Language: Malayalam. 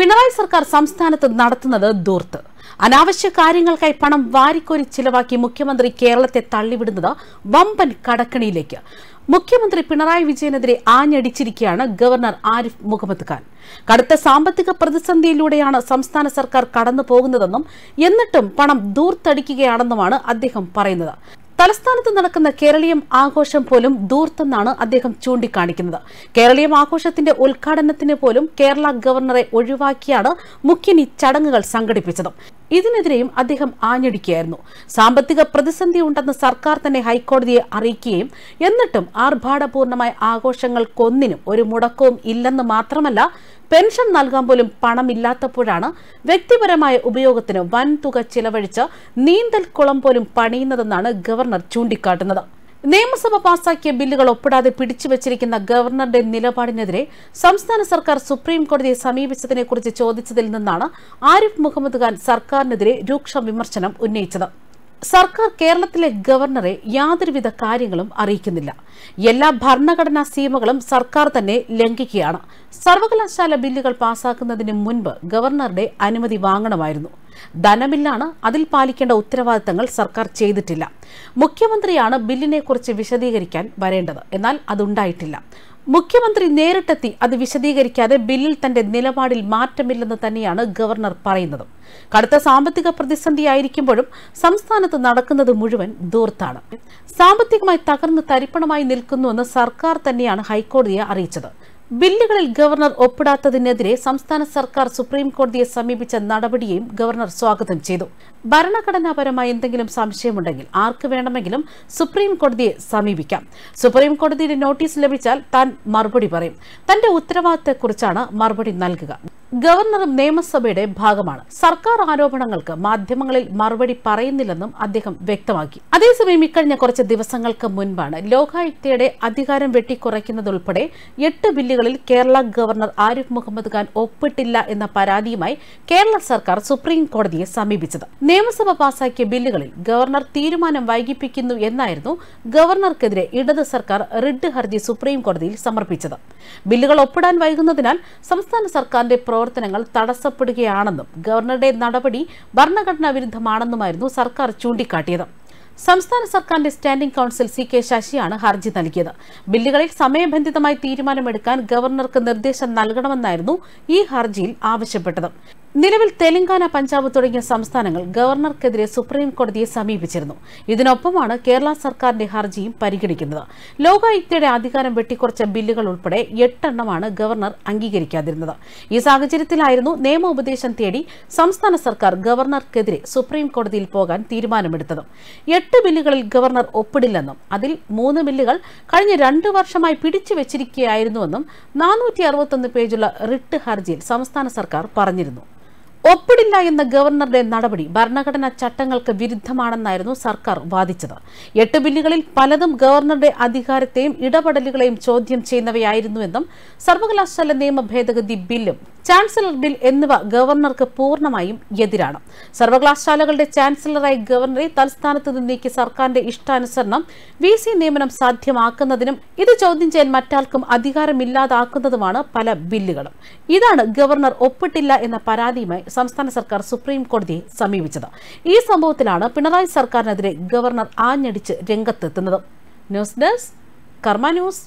പിണറായി സർക്കാർ സംസ്ഥാനത്ത് നടത്തുന്നത് ദൂർത്ത് അനാവശ്യ കാര്യങ്ങൾക്കായി പണം വാരിക്കോരി ചിലവാക്കി മുഖ്യമന്ത്രി കേരളത്തെ തള്ളിവിടുന്നത് വമ്പൻ കടക്കണിയിലേക്ക്. മുഖ്യമന്ത്രി പിണറായി വിജയനെതിരെ ആഞ്ഞടിച്ചിരിക്കുകയാണ് ഗവർണർ ആരിഫ് മുഹമ്മദ് ഖാൻ. കടുത്ത സാമ്പത്തിക പ്രതിസന്ധിയിലൂടെയാണ് സംസ്ഥാന സർക്കാർ കടന്നു പോകുന്നതെന്നും എന്നിട്ടും പണം ദൂർത്തടിക്കുകയാണെന്നുമാണ് അദ്ദേഹം പറയുന്നത്. തലസ്ഥാനത്ത് നടക്കുന്ന കേരളീയം ആഘോഷം പോലും ദൂർത്തെന്നാണ് അദ്ദേഹം ചൂണ്ടിക്കാണിക്കുന്നത്. കേരളീയം ആഘോഷത്തിന്റെ ഉദ്ഘാടനത്തിന് പോലും കേരള ഗവർണറെ ഒഴിവാക്കിയാണ് മുഖ്യനി ചടങ്ങുകൾ സംഘടിപ്പിച്ചത്. ഇതിനെതിരെയും അദ്ദേഹം ആഞ്ഞടിക്കുകയായിരുന്നു. സാമ്പത്തിക പ്രതിസന്ധി ഉണ്ടെന്ന് സർക്കാർ തന്നെ ഹൈക്കോടതിയെ അറിയിക്കുകയും എന്നിട്ടും ആർഭാടപൂർണമായ ആഘോഷങ്ങൾക്കൊന്നിനും ഒരു മുടക്കവും ഇല്ലെന്ന് മാത്രമല്ല പെൻഷൻ നൽകാൻ പോലും പണമില്ലാത്തപ്പോഴാണ് വ്യക്തിപരമായ ഉപയോഗത്തിന് വൻതുക ചിലവഴിച്ച് നീന്തൽ കുളം പോലും പണിയുന്നതെന്നാണ് ഗവർണർ ചൂണ്ടിക്കാട്ടുന്നത്. നിയമസഭ പാസാക്കിയ ബില്ലുകൾ ഒപ്പിടാതെ പിടിച്ചുവച്ചിരിക്കുന്ന ഗവർണറുടെ നിലപാടിനെതിരെ സംസ്ഥാന സർക്കാർ സുപ്രീം കോടതിയെ സമീപിച്ചതിനെക്കുറിച്ച് ചോദിച്ചതിൽ നിന്നാണ് ആരിഫ് മുഹമ്മദ് ഖാൻ സർക്കാരിനെതിരെ രൂക്ഷ വിമർശനം ഉന്നയിച്ചത്. സർക്കാർ കേരളത്തിലെ ഗവർണറെ യാതൊരുവിധ കാര്യങ്ങളും അറിയിക്കുന്നില്ല. എല്ലാ ഭരണഘടനാ സീമകളും സർക്കാർ തന്നെ ലംഘിക്കുകയാണ്. സർവകലാശാല ബില്ലുകൾ പാസാക്കുന്നതിന് മുൻപ് ഗവർണറുടെ അനുമതി വാങ്ങണമായിരുന്നു. ധനബില്ലാണ് അതിൽ പാലിക്കേണ്ട ഉത്തരവാദിത്തങ്ങൾ സർക്കാർ ചെയ്തിട്ടില്ല. മുഖ്യമന്ത്രിയാണ് ബില്ലിനെക്കുറിച്ച് വിശദീകരിക്കാൻ വരേണ്ടത്. എന്നാൽ അതുണ്ടായിട്ടില്ല. മുഖ്യമന്ത്രി നേരിട്ടെത്തി അത് വിശദീകരിക്കാതെ ബില്ലിൽ തന്റെ നിലപാടിൽ മാറ്റമില്ലെന്ന് തന്നെയാണ് ഗവർണർ പറയുന്നത്. കടുത്ത സാമ്പത്തിക പ്രതിസന്ധിയായിരിക്കുമ്പോഴും സംസ്ഥാനത്ത് നടക്കുന്നത് മുഴുവൻ ദൂർത്താണ് സാമ്പത്തികമായി തകർന്ന് തരിപ്പണമായി നിൽക്കുന്നുവെന്ന് സർക്കാർ തന്നെയാണ് ഹൈക്കോടതിയെ അറിയിച്ചത്. ബില്ലുകളിൽ ഗവർണർ ഒപ്പിടാത്തതിനെതിരെ സംസ്ഥാന സർക്കാർ സുപ്രീം കോടതിയെ സമീപിച്ച നടപടിയെയും ഗവർണർ സ്വാഗതം ചെയ്തു. ഭരണഘടനാപരമായി എന്തെങ്കിലും സംശയമുണ്ടെങ്കിൽ ആർക്ക് വേണമെങ്കിലും സുപ്രീം കോടതിയെ സമീപിക്കാം. സുപ്രീം കോടതിയുടെ നോട്ടീസ് ലഭിച്ചാൽ താൻ മറുപടി പറയും. തന്റെ ഉത്തരവാദിത്തത്തെക്കുറിച്ചാണ് മറുപടി നൽകുക. ഗവർണറും നിയമസഭയുടെ ഭാഗമാണ്. സർക്കാർ ആരോപണങ്ങൾക്ക് മാധ്യമങ്ങളിൽ മറുപടി പറയുന്നില്ലെന്നും അദ്ദേഹം വ്യക്തമാക്കി. അതേസമയം ഇക്കഴിഞ്ഞ കുറച്ച് ദിവസങ്ങൾക്ക് മുൻപാണ് ലോകായുക്തയുടെ അധികാരം വെട്ടിക്കുറയ്ക്കുന്നതുൾപ്പെടെ എട്ട് ബില്ലുകളിൽ കേരള ഗവർണർ ആരിഫ് മുഹമ്മദ് ഖാൻ ഒപ്പിട്ടില്ല എന്ന പരാതിയുമായി കേരള സർക്കാർ സുപ്രീം കോടതിയെ സമീപിച്ചത്. നിയമസഭ പാസാക്കിയ ബില്ലുകളിൽ ഗവർണർ തീരുമാനം വൈകിപ്പിക്കുന്നു എന്നായിരുന്നു ഗവർണർക്കെതിരെ ഇടത് സർക്കാർ റിഡ് ഹർജി സുപ്രീം കോടതിയിൽ സമർപ്പിച്ചത്. ബില്ലുകൾ ഒപ്പിടാൻ വൈകുന്നതിനാൽ സംസ്ഥാന സർക്കാരിന്റെ പ്രവർത്തനങ്ങൾ തടസ്സപ്പെടുകയാണെന്നും ഗവർണറുടെ നടപടി ഭരണഘടനാ വിരുദ്ധമാണെന്നുമായിരുന്നു സർക്കാർ ചൂണ്ടിക്കാട്ടിയത്. സംസ്ഥാന സർക്കാരിന്റെ സ്റ്റാൻഡിംഗ് കൌൺസിൽ സി കെ ശശിയാണ് ഹർജി നൽകിയത്. ബില്ലുകളിൽ സമയബന്ധിതമായി തീരുമാനമെടുക്കാൻ ഗവർണർക്ക് നിർദ്ദേശം നൽകണമെന്നായിരുന്നു ഈ ഹർജിയിൽ ആവശ്യപ്പെട്ടത്. നിലവിൽ തെലങ്കാന പഞ്ചാബ് തുടങ്ങിയ സംസ്ഥാനങ്ങൾ ഗവർണർക്കെതിരെ സുപ്രീം കോടതിയെ സമീപിച്ചിരുന്നു. ഇതിനൊപ്പമാണ് കേരള സർക്കാരിന്റെ ഹർജിയും പരിഗണിക്കുന്നത്. ലോകായുക്തയുടെ അധികാരം വെട്ടിക്കുറച്ച ബില്ലുകൾ ഉൾപ്പെടെ എട്ടെണ്ണമാണ് ഗവർണർ അംഗീകരിക്കാതിരുന്നത്. ഈ സാഹചര്യത്തിലായിരുന്നു നിയമ ഉപദേശം തേടി സംസ്ഥാന സർക്കാർ ഗവർണർക്കെതിരെ സുപ്രീം കോടതിയിൽ പോകാൻ തീരുമാനമെടുത്തത്. എട്ട് ബില്ലുകളിൽ ഗവർണർ ഒപ്പിടില്ലെന്നും അതിൽ മൂന്ന് ബില്ലുകൾ കഴിഞ്ഞ രണ്ട് വർഷമായി പിടിച്ചു വെച്ചിരിക്കുകയായിരുന്നുവെന്നും നാനൂറ്റി പേജുള്ള റിട്ട് ഹർജിയിൽ സംസ്ഥാന സർക്കാർ പറഞ്ഞിരുന്നു. ഒപ്പിടില്ല എന്ന ഗവർണറുടെ നടപടി ഭരണഘടനാ ചട്ടങ്ങൾക്ക് വിരുദ്ധമാണെന്നായിരുന്നു സർക്കാർ വാദിച്ചത്. എട്ട് ബില്ലുകളിൽ പലതും ഗവർണറുടെ അധികാരത്തെയും ഇടപെടലുകളെയും ചോദ്യം ചെയ്യുന്നവയായിരുന്നുവെന്നും സർവകലാശാല നിയമ ഭേദഗതി ബില്ലും ചാൻസലർ ബിൽ എന്നിവ ഗവർണർക്ക് പൂർണമായും എതിരാണ്. സർവകലാശാലകളുടെ ചാൻസലറായി ഗവർണറെ തൽസ്ഥാനത്ത് നിന്ന് നീക്കി സർക്കാരിന്റെ ഇഷ്ടാനുസരണം വി സി നിയമനം സാധ്യമാക്കുന്നതിനും ഇത് ചോദ്യം ചെയ്യാൻ മറ്റാർക്കും അധികാരമില്ലാതാക്കുന്നതുമാണ് പല ബില്ലുകളും. ഇതാണ് ഗവർണർ ഒപ്പിട്ടില്ല എന്ന പരാതിയുമായി സംസ്ഥാന സർക്കാർ സുപ്രീം കോടതിയെ സമീപിച്ചത്. ഈ സംഭവത്തിലാണ് പിണറായി സർക്കാരിനെതിരെ ഗവർണർ ആഞ്ഞടിച്ച് രംഗത്തെത്തുന്നത്. News desk Karma news.